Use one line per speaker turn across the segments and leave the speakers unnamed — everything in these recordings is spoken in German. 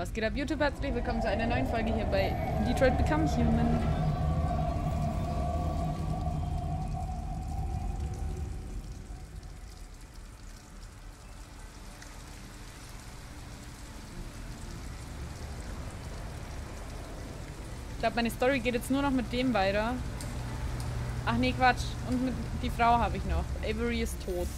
Was geht ab YouTube? Herzlich willkommen zu einer neuen Folge hier bei Detroit Become Human. Ich glaube, meine Story geht jetzt nur noch mit dem weiter. Ach nee, Quatsch. Und mit die Frau habe ich noch. Avery ist tot.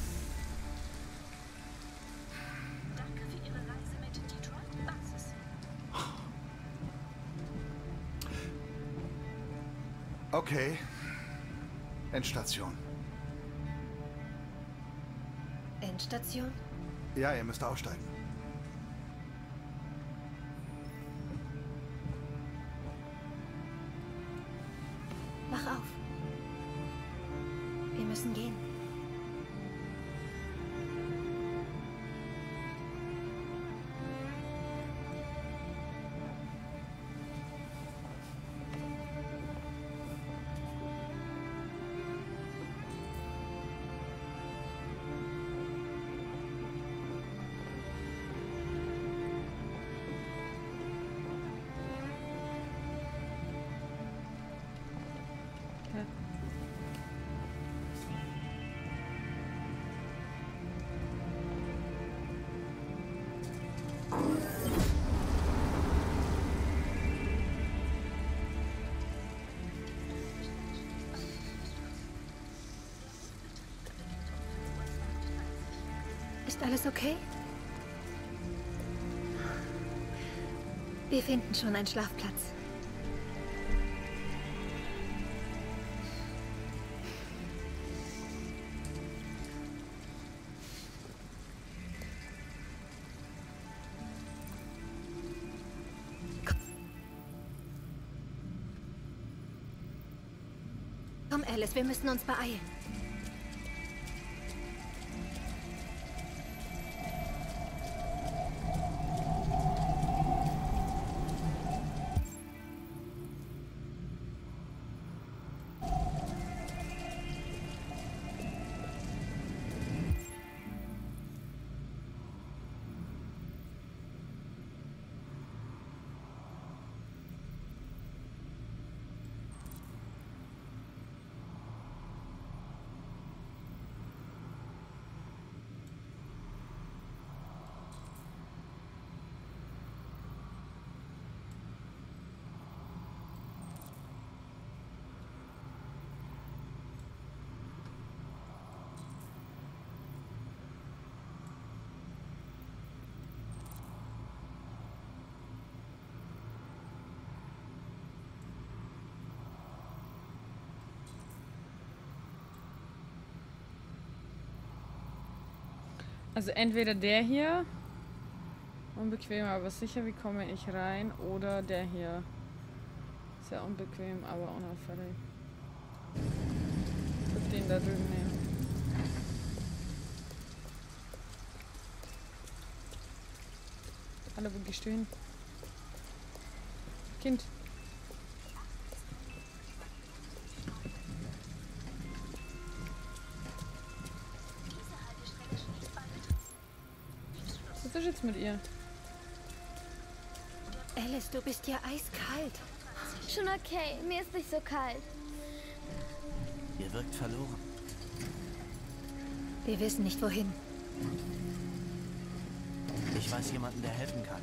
Okay. Endstation.
Endstation?
Ja, ihr müsst aussteigen.
Alles okay? Wir finden schon einen Schlafplatz. Komm, Alice, wir müssen uns beeilen.
Also entweder der hier. Unbequem, aber sicher, wie komme ich rein? Oder der hier. Sehr unbequem, aber unauffällig. Ich würd den da drüben nehmen. Gehst du hin? Kind. Was ist jetzt mit ihr?
Alice, du bist ja eiskalt.
Schon okay, mir ist nicht so kalt.
Ihr wirkt verloren.
Wir wissen nicht wohin.
Ich weiß jemanden, der helfen kann.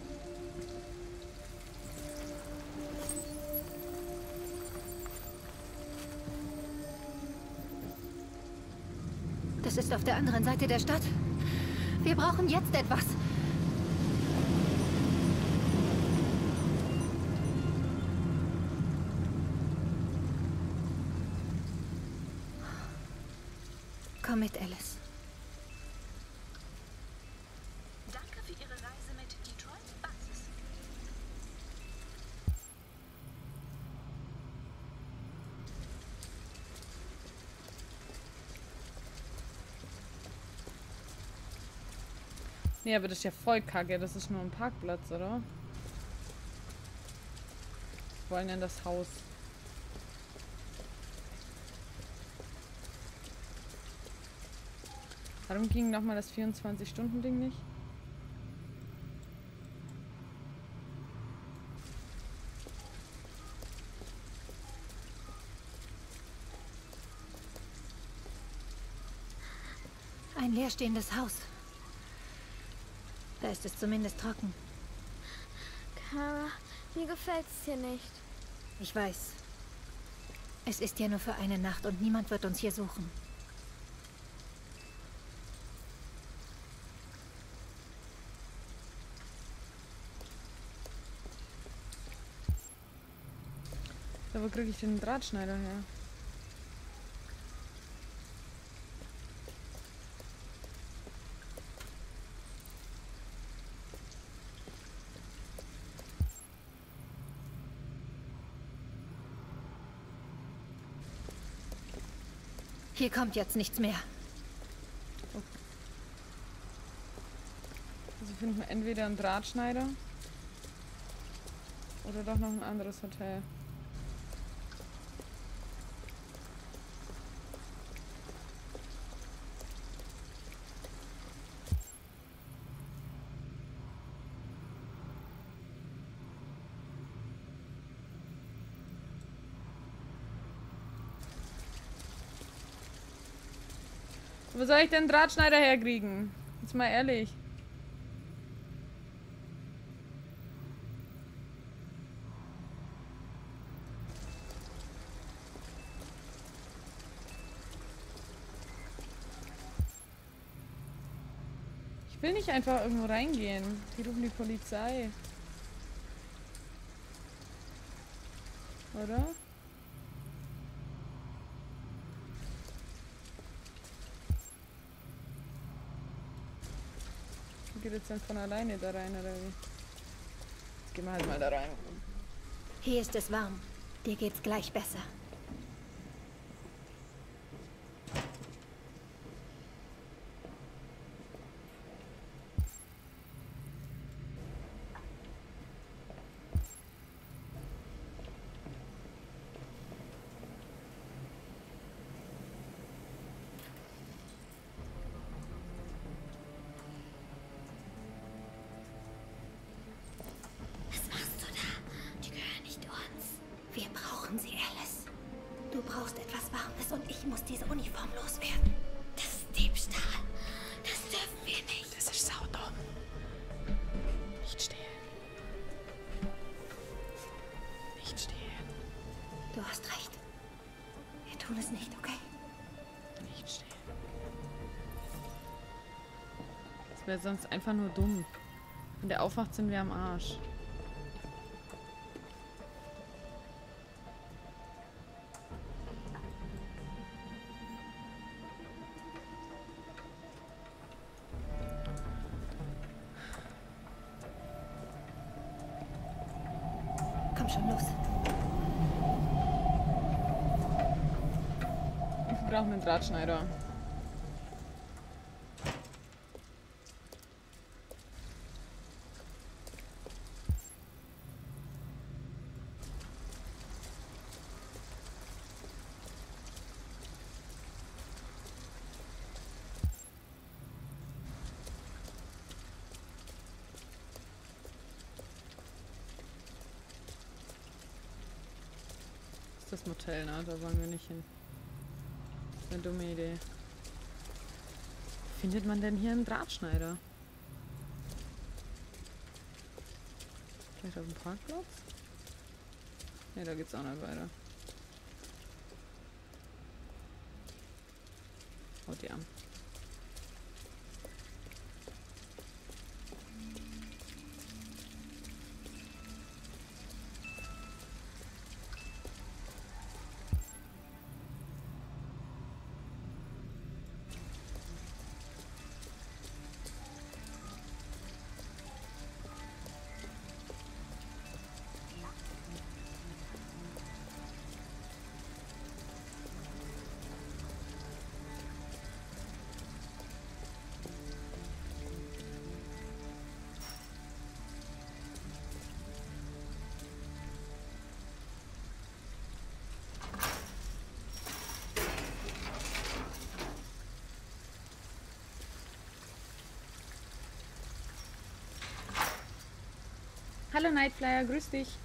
Das ist auf der anderen Seite der Stadt. Wir brauchen jetzt etwas. Komm mit, Alice.
Danke für Ihre Reise mit Detroit Basis.
Nee, aber das ist ja voll kacke. Das ist nur ein Parkplatz, oder? Wir wollen in das Haus. Warum ging nochmal das 24-Stunden-Ding nicht?
Ein leerstehendes Haus. Da ist es zumindest trocken.
Kara, mir es hier nicht.
Ich weiß. Es ist ja nur für eine Nacht und niemand wird uns hier suchen.
Ja, wo kriege ich den Drahtschneider her?
Hier kommt jetzt nichts mehr.
Also finden wir entweder einen Drahtschneider oder doch noch ein anderes Hotel. Wo soll ich denn Drahtschneider herkriegen? Jetzt mal ehrlich. Ich will nicht einfach irgendwo reingehen. Die rufen die Polizei. Oder? Geht jetzt dann von alleine da rein oder wie? Jetzt gehen wir halt mal da rein.
Hier ist es warm. Dir geht's gleich besser. Und ich muss diese Uniform loswerden. Das ist Diebstahl. Das dürfen wir nicht.
Das ist saudumm. Nicht stehlen. Nicht stehlen.
Du hast recht. Wir tun es nicht, okay?
Nicht stehlen. Das wäre sonst einfach nur dumm. Wenn der aufwacht, sind wir am Arsch.
Schon los.
Wir brauchen einen Drahtschneider. Das Motel, ne? Da wollen wir nicht hin. Eine dumme Idee. Findet man denn hier einen Drahtschneider? Vielleicht auf dem Parkplatz? Ne, da geht's auch nicht weiter. Haut die an. Hallo Nightflyer, grüß dich. Ist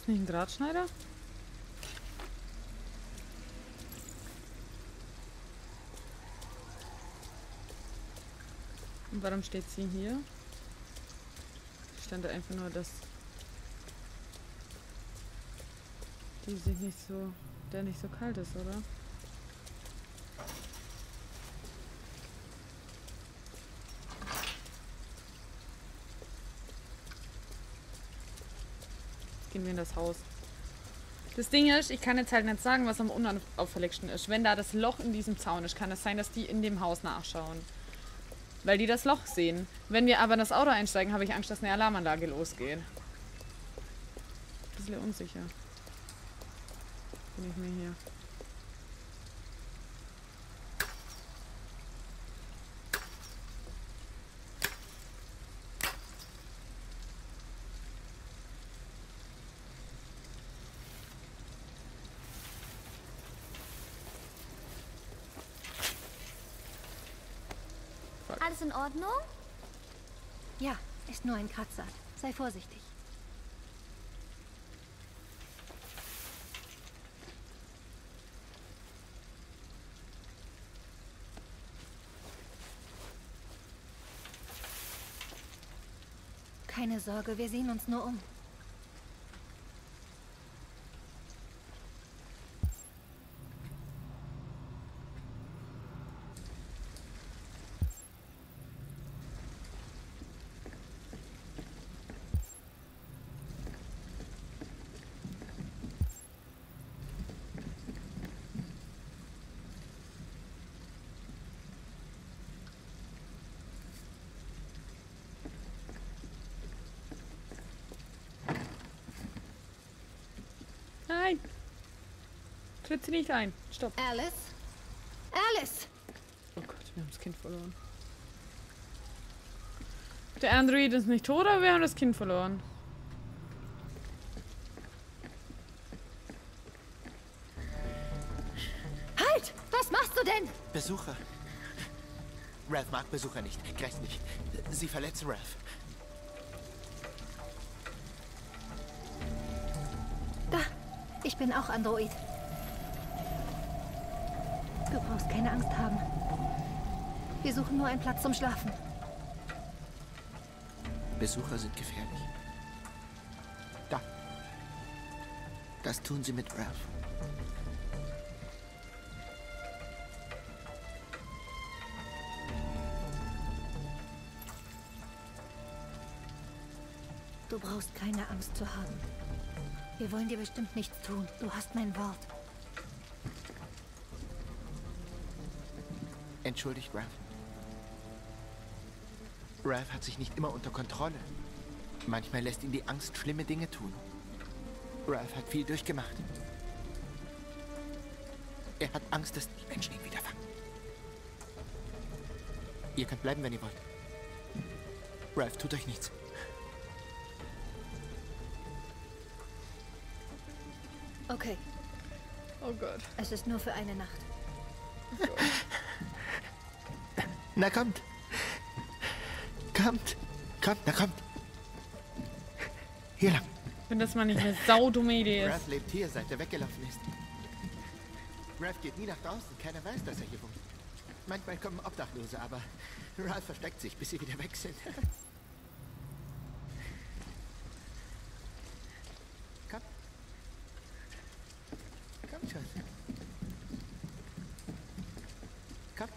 das nicht ein Drahtschneider? Warum steht sie hier? Stand da einfach nur, dass die sich nicht so, der nicht so kalt ist, oder? Gehen wir in das Haus. Das Ding ist, ich kann jetzt halt nicht sagen, was am unauffälligsten ist. Wenn da das Loch in diesem Zaun ist, kann es sein, dass die in dem Haus nachschauen. Weil die das Loch sehen. Wenn wir aber in das Auto einsteigen, habe ich Angst, dass eine Alarmanlage losgeht. Bisschen unsicher. Bin ich mir hier.
Alles in Ordnung?
Ja, ist nur ein Kratzer. Sei vorsichtig. Keine Sorge, wir sehen uns nur um.
Nein! Tritt sie nicht ein. Stopp.
Alice? Alice!
Oh Gott, wir haben das Kind verloren. Der Android ist nicht tot, aber wir haben das Kind verloren.
Halt! Was machst du denn?
Besucher. Ralph mag Besucher nicht. Gleich nicht. Sie verletzen Ralph.
Ich bin auch Android. Du brauchst keine Angst haben. Wir suchen nur einen Platz zum Schlafen.
Besucher sind gefährlich. Da. Das tun sie mit Ralph.
Du brauchst keine Angst zu haben. Wir wollen dir bestimmt nichts tun. Du hast mein Wort.
Entschuldigt Ralph. Ralph hat sich nicht immer unter Kontrolle. Manchmal lässt ihn die Angst schlimme Dinge tun. Ralph hat viel durchgemacht. Er hat Angst, dass die Menschen ihn wieder fangen. Ihr könnt bleiben, wenn ihr wollt. Ralph, tut euch nichts.
Okay,
Oh Gott.
es ist nur für eine Nacht.
Na kommt. Kommt. Kommt, na kommt. Hier lang.
Wenn das mal nicht eine saudumme Idee ist.
Ralph lebt hier, seit er weggelaufen ist. Ralph geht nie nach draußen. Keiner weiß, dass er hier wohnt. Manchmal kommen Obdachlose, aber Ralph versteckt sich, bis sie wieder weg sind. Komm. Komm schon. Komm.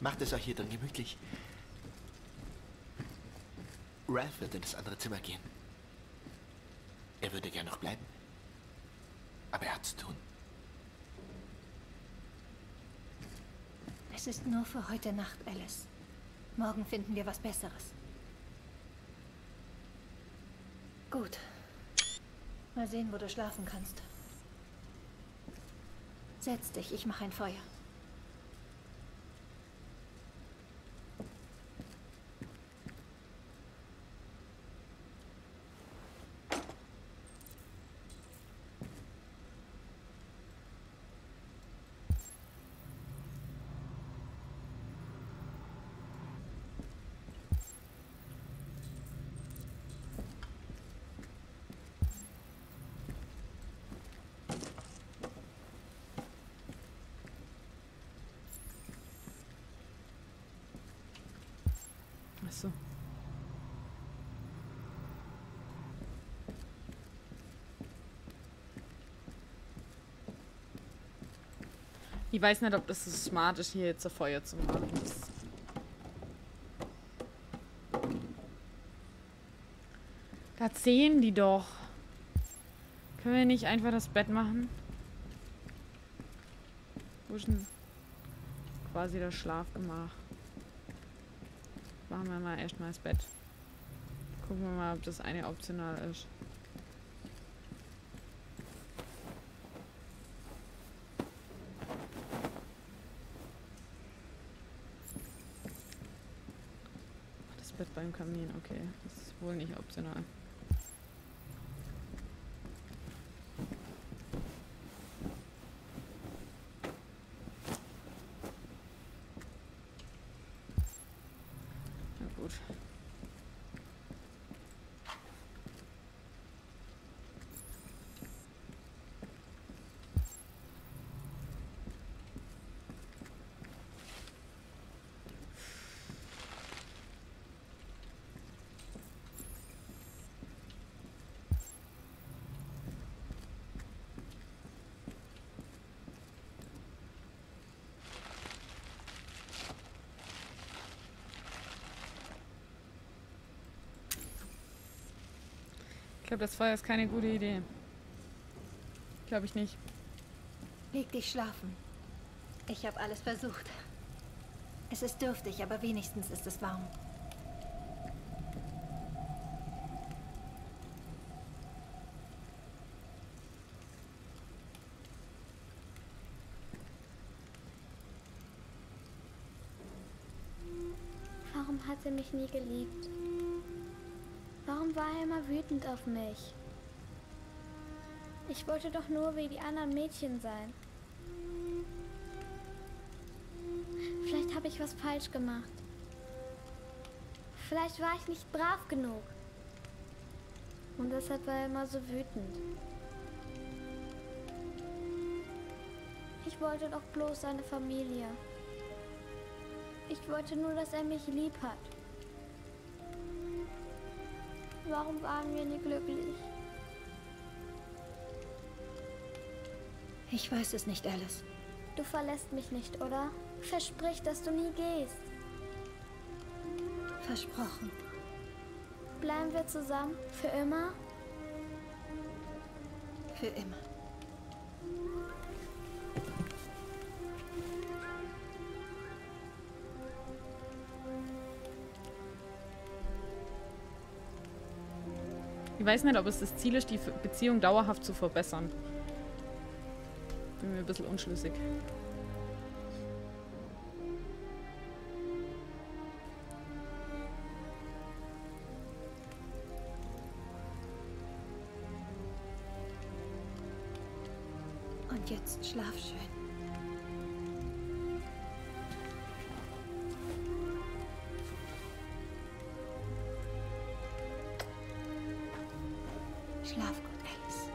Macht es euch hier drin gemütlich. Ralph wird in das andere Zimmer gehen. Er würde gern noch bleiben. Aber er hat zu tun.
Es ist nur für heute Nacht, Alice. Morgen finden wir was Besseres. Gut. Mal sehen, wo du schlafen kannst. Setz dich, ich mache ein Feuer.
So. Ich weiß nicht, ob das so smart ist, hier jetzt ein Feuer zu machen. Das sehen die doch. Können wir nicht einfach das Bett machen? Wo ist denn quasi das Schlafgemach? Machen wir mal erstmal das Bett. Gucken wir mal, ob das eine optional ist. Das Bett beim Kamin, okay. Das ist wohl nicht optional. Gut. Glaube, das Feuer ist keine gute Idee. Glaube ich nicht.
Leg dich schlafen. Ich habe alles versucht. Es ist dürftig, aber wenigstens ist es warm.
Warum hat er mich nie geliebt? War er immer wütend auf mich? Ich wollte doch nur wie die anderen Mädchen sein. Vielleicht habe ich was falsch gemacht. Vielleicht war ich nicht brav genug. Und deshalb war er immer so wütend. Ich wollte doch bloß eine Familie. Ich wollte nur, dass er mich lieb hat. Warum waren wir nie glücklich?
Ich weiß es nicht, Alice.
Du verlässt mich nicht, oder? Versprich, dass du nie gehst.
Versprochen.
Bleiben wir zusammen? Für immer?
Für immer.
Ich weiß nicht, ob es das Ziel ist, die Beziehung dauerhaft zu verbessern. Bin mir ein bisschen unschlüssig.
Und jetzt schlaf schön. Schlaf gut, Alice.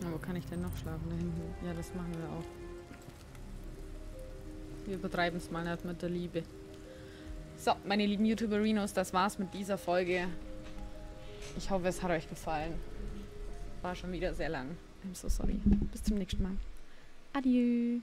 Na, wo kann ich denn noch schlafen? Da hinten. Ja, das machen wir auch. Wir übertreiben es mal nicht mit der Liebe. So, meine lieben YouTuberinos, das war's mit dieser Folge. Ich hoffe, es hat euch gefallen. War schon wieder sehr lang. I'm so sorry. Bis zum nächsten Mal. Adieu.